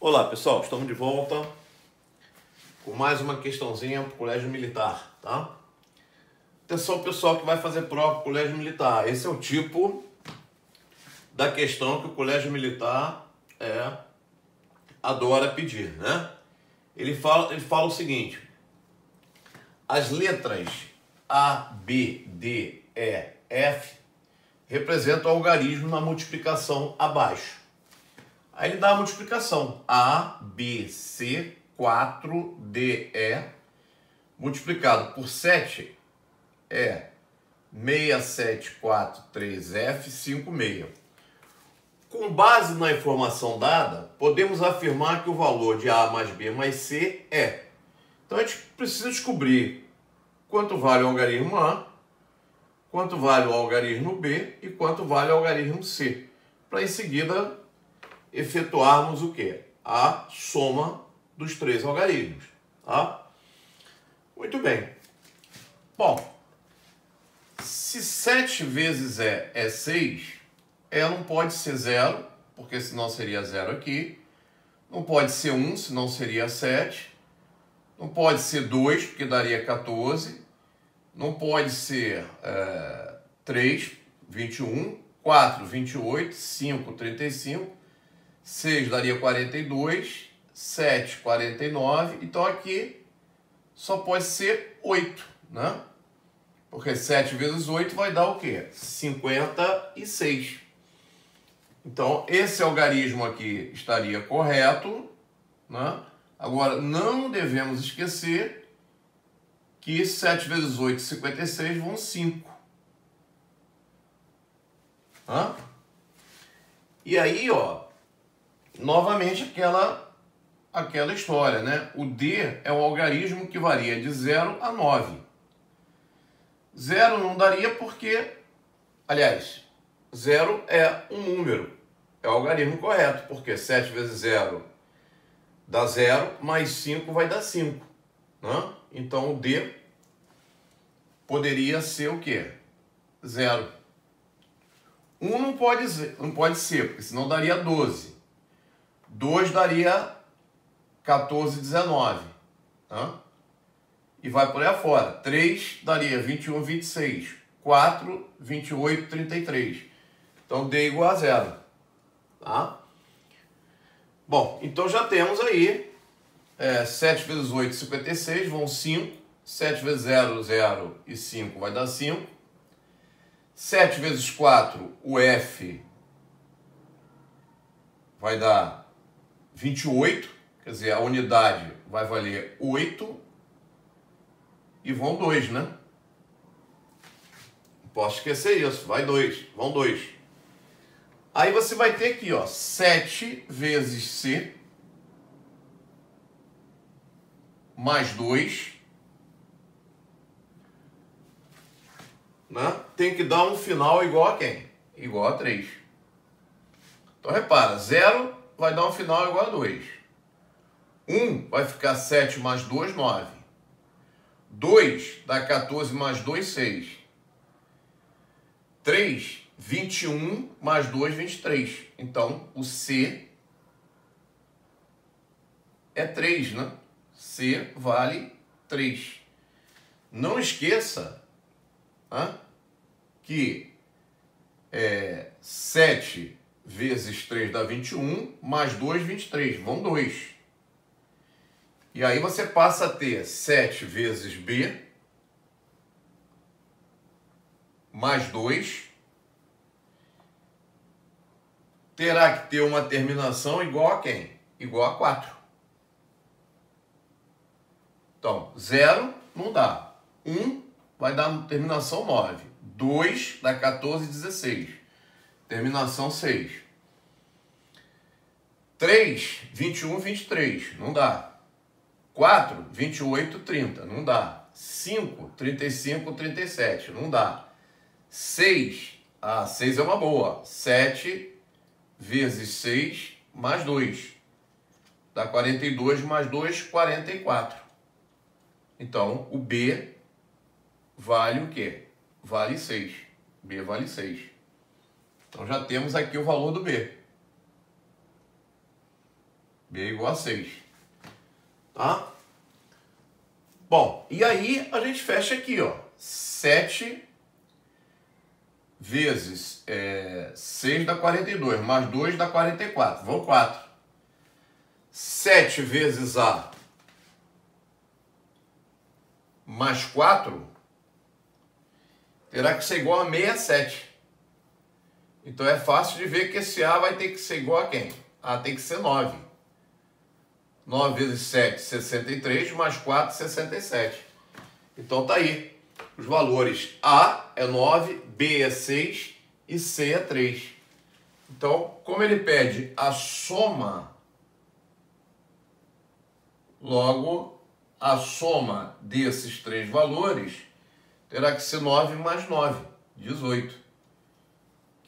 Olá pessoal, estamos de volta com mais uma questãozinha para o Colégio Militar, tá? Atenção pessoal que vai fazer prova para o Colégio Militar, esse é o tipo da questão que o Colégio Militar é, adora pedir, né? Ele fala, ele fala o seguinte, as letras A, B, D, E, F representam algarismo na multiplicação abaixo. Aí ele dá a multiplicação. A, B, C, 4, D, E, multiplicado por 7 é 6743F, 56. Com base na informação dada, podemos afirmar que o valor de A mais B mais C é. Então a gente precisa descobrir quanto vale o algarismo A, quanto vale o algarismo B e quanto vale o algarismo C. Para em seguida efetuarmos o que? A soma dos três algarismos. Tá? Muito bem. Bom, se 7 vezes E é 6, E não pode ser zero, porque senão seria zero aqui. Não pode ser 1, senão seria 7. Não pode ser 2, porque daria 14. Não pode ser é, 3, 21. 4, 28. 5, 35. 6 daria 42, 7, 49. Então aqui só pode ser 8, né? Porque 7 vezes 8 vai dar o quê? 56. Então, esse algarismo aqui estaria correto, né? Agora, não devemos esquecer que 7 vezes 8, 56, vão 5. Hã? E aí, ó, novamente aquela, aquela história, né? O D é o algarismo que varia de 0 a 9. Zero não daria porque, aliás, zero é um número, é o algarismo correto, porque 7 vezes 0 dá 0, mais 5 vai dar 5. Né? Então o D poderia ser o quê? Zero. 1 um não pode, ser, não pode ser, porque senão daria 12. 2 daria 14, 19. Tá? E vai por aí afora. 3 daria 21, 26. 4, 28, 33. Então, D igual a zero. Tá? Bom, então já temos aí é, 7 vezes 8, 56, vão 5. 7 vezes 0, 0 e 5 vai dar 5. 7 vezes 4, o F vai dar 28, quer dizer, a unidade vai valer 8 e vão 2, né? Não posso esquecer isso, vai 2, vão 2. Aí você vai ter aqui, ó, 7 vezes C mais 2, né? Tem que dar um final igual a quem? Igual a 3. Então repara, 0 vai dar um final igual a 2. 1 vai ficar 7 mais 2, 9. 2 dá 14 mais 2, 6. 3, 21 mais 2, 23. Então, o C é 3, né? C vale 3. Não esqueça hein, que é, 7 vezes 3 dá 21, mais 2, 23. Vão 2. E aí você passa a ter 7 vezes B mais 2. Terá que ter uma terminação igual a quem? Igual a 4. Então, 0 não dá. 1 vai dar terminação 9. 2 dá 14, 16. Terminação 6. 3, 21, 23. Não dá. 4, 28, 30. Não dá. 5, 35, 37. Não dá. 6, ah, 6 é uma boa. 7 vezes 6 mais 2. Dá 42 mais 2, 44. Então, o B vale o quê? Vale 6. B vale 6. Então já temos aqui o valor do B. B igual a 6. Tá? Bom, e aí a gente fecha aqui, ó. 7 vezes é, 6 dá 42, mais 2 dá 44. Vão 4. 7 vezes A mais 4 terá que ser igual a 67. Então é fácil de ver que esse A vai ter que ser igual a quem? A tem que ser 9. 9 vezes 7, 63, mais 4, 67. Então tá aí. Os valores A é 9, B é 6 e C é 3. Então, como ele pede a soma, logo a soma desses três valores terá que ser 9 mais 9, 18,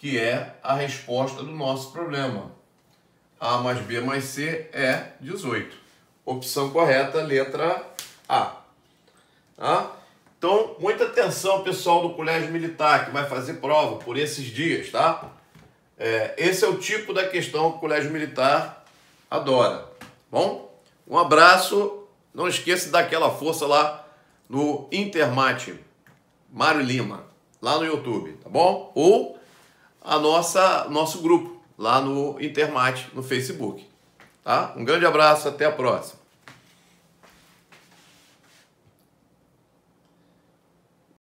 que é a resposta do nosso problema. A mais B mais C é 18. Opção correta, letra A. Tá? Então, muita atenção, pessoal do Colégio Militar, que vai fazer prova por esses dias, tá? É, esse é o tipo da questão que o Colégio Militar adora. Bom, um abraço. Não esqueça de dar aquela força lá no Intermate Mário Lima, lá no YouTube, tá bom? Ou a nossa nosso grupo lá no Intermate no Facebook, tá? Um grande abraço, até a próxima.